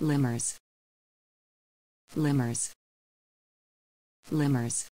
Limmers. Limmers. Limmers.